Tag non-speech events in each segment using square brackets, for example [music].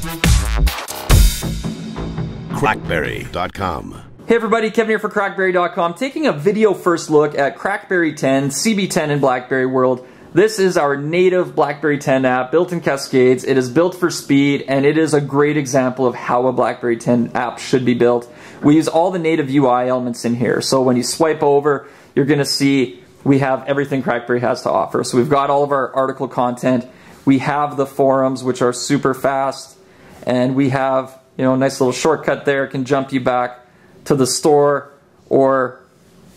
Crackberry.com. Hey everybody, Kevin here for Crackberry.com, taking a video first look at Crackberry 10, CB10 in BlackBerry World. This is our native BlackBerry 10 app built in Cascades. It is built for speed and it is a great example of how a BlackBerry 10 app should be built. We use all the native UI elements in here. So when you swipe over, you're going to see we have everything Crackberry has to offer. So we've got all of our article content. We have the forums, which are super fast. And we have, you know, a nice little shortcut there. can jump you back to the store or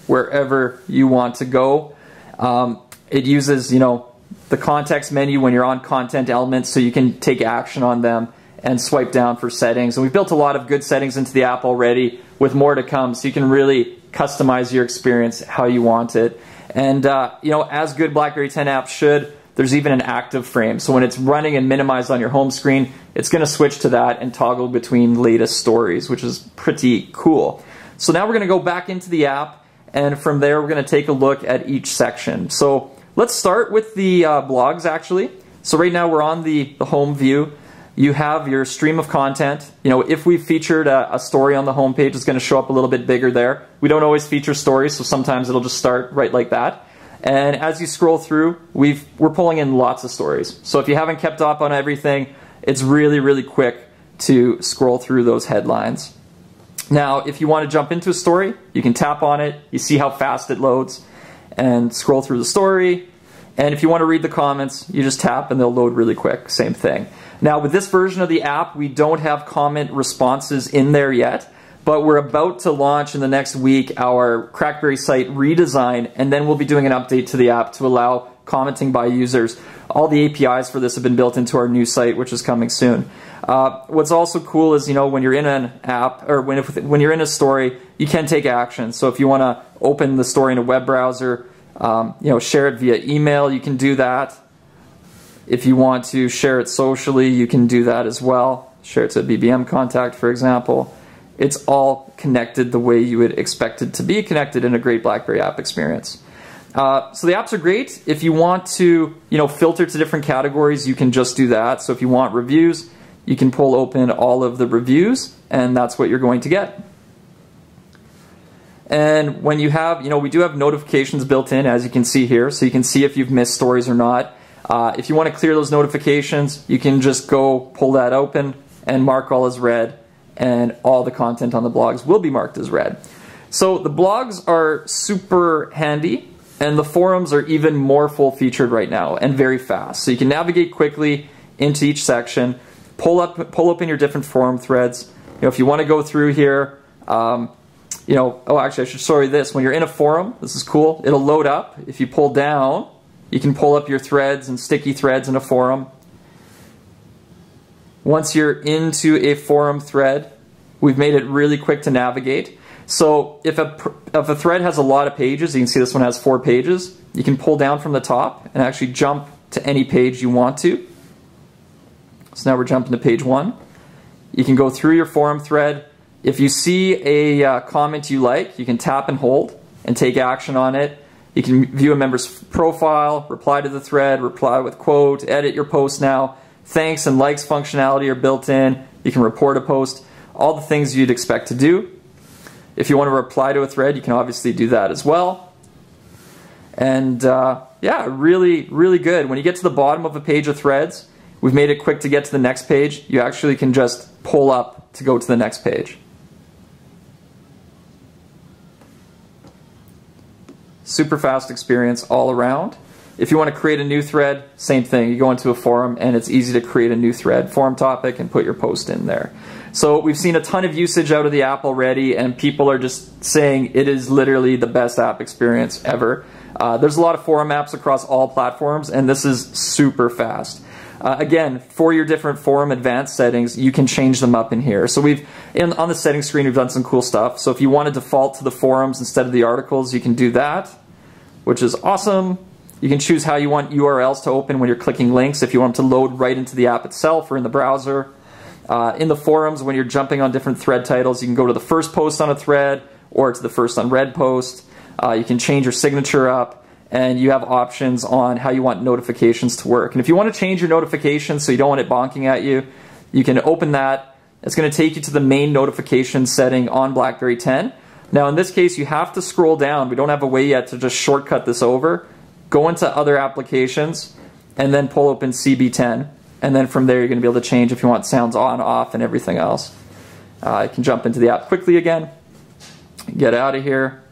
wherever you want to go. Um, it uses, you know, the context menu when you're on content elements so you can take action on them and swipe down for settings. And we've built a lot of good settings into the app already with more to come so you can really customize your experience how you want it. And, uh, you know, as good BlackBerry 10 apps should, there's even an active frame. So when it's running and minimized on your home screen, it's going to switch to that and toggle between latest stories, which is pretty cool. So now we're going to go back into the app, and from there we're going to take a look at each section. So let's start with the uh, blogs, actually. So right now we're on the, the home view. You have your stream of content. You know, if we featured a, a story on the home page, it's going to show up a little bit bigger there. We don't always feature stories, so sometimes it'll just start right like that. And as you scroll through, we've, we're pulling in lots of stories. So if you haven't kept up on everything, it's really, really quick to scroll through those headlines. Now, if you want to jump into a story, you can tap on it, you see how fast it loads, and scroll through the story. And if you want to read the comments, you just tap and they'll load really quick, same thing. Now, with this version of the app, we don't have comment responses in there yet, but we're about to launch in the next week our Crackberry site redesign, and then we'll be doing an update to the app to allow commenting by users. All the APIs for this have been built into our new site, which is coming soon. Uh, what's also cool is, you know, when you're in an app or when, if, when you're in a story, you can take action. So if you want to open the story in a web browser, um, you know, share it via email, you can do that. If you want to share it socially, you can do that as well. Share it to a BBM contact, for example it's all connected the way you would expect it to be connected in a great BlackBerry app experience. Uh, so the apps are great. If you want to, you know, filter to different categories, you can just do that. So if you want reviews, you can pull open all of the reviews, and that's what you're going to get. And when you have, you know, we do have notifications built in, as you can see here, so you can see if you've missed stories or not. Uh, if you want to clear those notifications, you can just go pull that open and mark all as read, and all the content on the blogs will be marked as read. So the blogs are super handy and the forums are even more full featured right now and very fast. So you can navigate quickly into each section, pull up pull open your different forum threads. You know, if you want to go through here, um, you know, oh actually I should show you this. When you're in a forum, this is cool, it'll load up. If you pull down, you can pull up your threads and sticky threads in a forum. Once you're into a forum thread, we've made it really quick to navigate. So if a, if a thread has a lot of pages, you can see this one has four pages, you can pull down from the top and actually jump to any page you want to. So now we're jumping to page one. You can go through your forum thread. If you see a uh, comment you like, you can tap and hold and take action on it. You can view a member's profile, reply to the thread, reply with quote, edit your post now. Thanks and likes functionality are built in. You can report a post, all the things you'd expect to do. If you want to reply to a thread, you can obviously do that as well. And uh, yeah, really, really good. When you get to the bottom of a page of threads, we've made it quick to get to the next page. You actually can just pull up to go to the next page. Super fast experience all around. If you want to create a new thread, same thing. You go into a forum and it's easy to create a new thread, forum topic, and put your post in there. So we've seen a ton of usage out of the app already, and people are just saying it is literally the best app experience ever. Uh, there's a lot of forum apps across all platforms, and this is super fast. Uh, again, for your different forum advanced settings, you can change them up in here. So we've, in, on the settings screen, we've done some cool stuff. So if you want to default to the forums instead of the articles, you can do that, which is awesome. You can choose how you want URLs to open when you're clicking links, if you want them to load right into the app itself or in the browser. Uh, in the forums, when you're jumping on different thread titles, you can go to the first post on a thread or to the first unread post. Uh, you can change your signature up and you have options on how you want notifications to work. And if you want to change your notifications so you don't want it bonking at you, You can open that. It's going to take you to the main notification setting on BlackBerry 10. Now in this case, you have to scroll down. We don't have a way yet to just shortcut this over. Go into other applications and then pull open CB10. And then from there, you're going to be able to change if you want sounds on, off, and everything else. Uh, I can jump into the app quickly again, get out of here.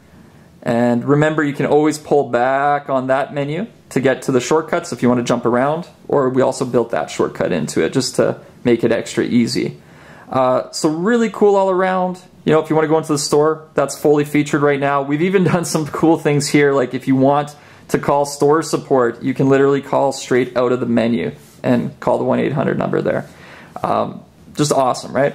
And remember, you can always pull back on that menu to get to the shortcuts if you want to jump around, or we also built that shortcut into it just to make it extra easy. Uh, so really cool all around. You know, if you want to go into the store, that's fully featured right now. We've even [laughs] done some cool things here, like if you want to call store support, you can literally call straight out of the menu and call the 1-800 number there. Um, just awesome, right?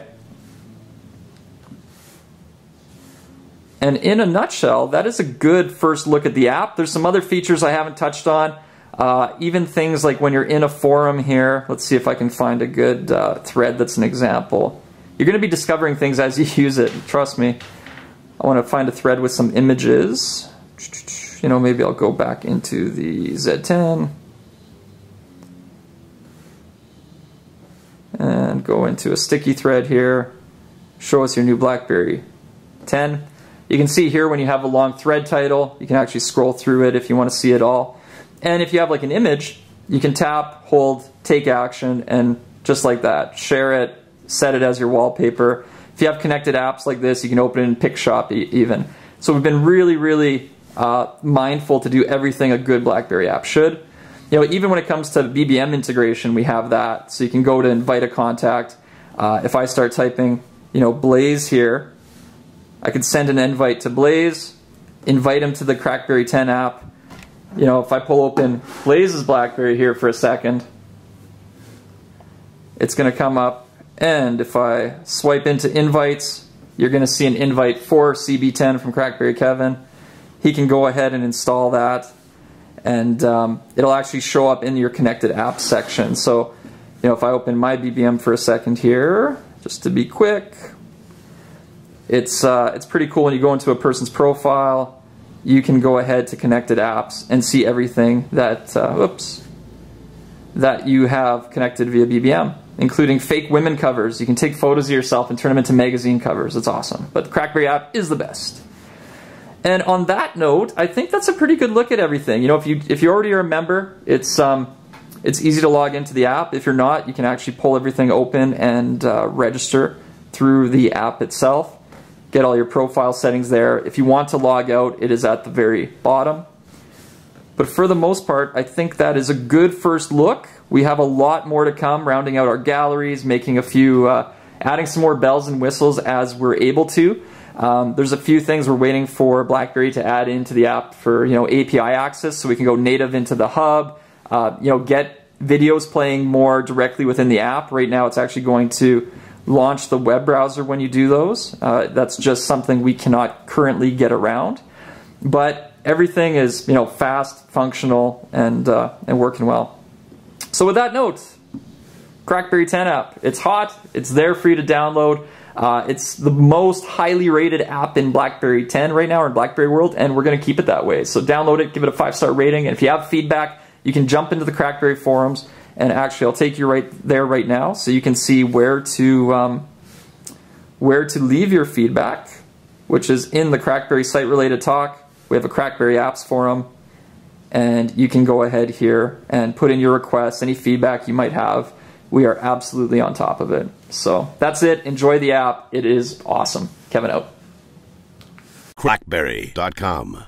And in a nutshell, that is a good first look at the app. There's some other features I haven't touched on. Uh, even things like when you're in a forum here, let's see if I can find a good uh, thread that's an example. You're going to be discovering things as you [laughs] use it, trust me. I want to find a thread with some images. You know, maybe I'll go back into the Z10. And go into a sticky thread here. Show us your new BlackBerry 10. You can see here when you have a long thread title, you can actually scroll through it if you want to see it all. And if you have like an image, you can tap, hold, take action, and just like that, share it, set it as your wallpaper. If you have connected apps like this, you can open it in PicShop even. So we've been really, really uh, mindful to do everything a good BlackBerry app should. You know, even when it comes to BBM integration, we have that. So you can go to invite a contact. Uh, if I start typing, you know, Blaze here, I could send an invite to Blaze, invite him to the Crackberry 10 app. You know, if I pull open Blaze's BlackBerry here for a second, it's going to come up. And if I swipe into invites, you're going to see an invite for CB10 from Crackberry Kevin. He can go ahead and install that. And um, it'll actually show up in your connected apps section. So, you know, if I open my BBM for a second here, just to be quick, it's, uh, it's pretty cool when you go into a person's profile, you can go ahead to connected apps and see everything that, uh, oops, that you have connected via BBM, including fake women covers. You can take photos of yourself and turn them into magazine covers. It's awesome. But the Crackberry app is the best. And on that note, I think that's a pretty good look at everything. You know, if you if you already are a member, it's um, it's easy to log into the app. If you're not, you can actually pull everything open and uh, register through the app itself get all your profile settings there. If you want to log out, it is at the very bottom. But for the most part, I think that is a good first look. We have a lot more to come, rounding out our galleries, making a few, uh, adding some more bells and whistles as we're able to. Um, there's a few things we're waiting for BlackBerry to add into the app for you know API access, so we can go native into the hub. Uh, you know, get videos playing more directly within the app. Right now, it's actually going to launch the web browser when you do those. Uh, that's just something we cannot currently get around. But everything is you know fast, functional, and uh, and working well. So with that note, Crackberry 10 app. It's hot. It's there for you to download. Uh, it's the most highly rated app in BlackBerry 10 right now, or in BlackBerry world, and we're going to keep it that way. So download it, give it a five star rating, and if you have feedback, you can jump into the Crackberry forums and actually, I'll take you right there right now so you can see where to, um, where to leave your feedback, which is in the Crackberry site-related talk. We have a Crackberry apps forum, and you can go ahead here and put in your requests, any feedback you might have. We are absolutely on top of it. So that's it. Enjoy the app. It is awesome. Kevin out. Crackberry.com